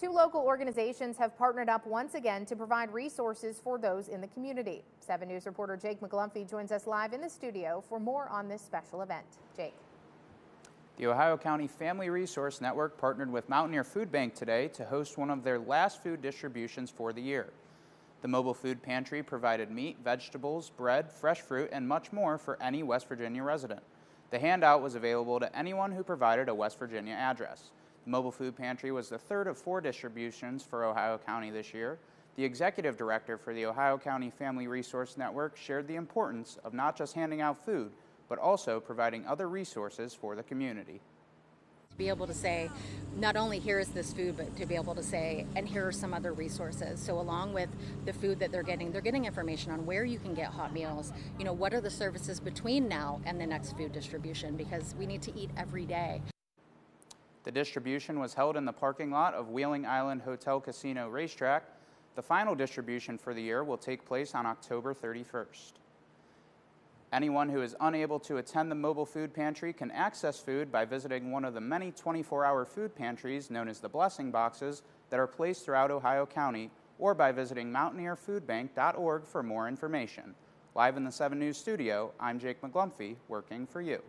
Two local organizations have partnered up once again to provide resources for those in the community. 7 News reporter Jake McGlumphy joins us live in the studio for more on this special event. Jake. The Ohio County Family Resource Network partnered with Mountaineer Food Bank today to host one of their last food distributions for the year. The mobile food pantry provided meat, vegetables, bread, fresh fruit, and much more for any West Virginia resident. The handout was available to anyone who provided a West Virginia address. The mobile food pantry was the third of four distributions for Ohio County this year. The executive director for the Ohio County Family Resource Network shared the importance of not just handing out food, but also providing other resources for the community To be able to say, not only here is this food, but to be able to say, and here are some other resources. So along with the food that they're getting, they're getting information on where you can get hot meals. You know, what are the services between now and the next food distribution? Because we need to eat every day. The distribution was held in the parking lot of Wheeling Island Hotel Casino Racetrack. The final distribution for the year will take place on October 31st. Anyone who is unable to attend the mobile food pantry can access food by visiting one of the many 24-hour food pantries known as the Blessing Boxes that are placed throughout Ohio County or by visiting mountaineerfoodbank.org for more information. Live in the 7 News studio, I'm Jake McGlumphy, working for you.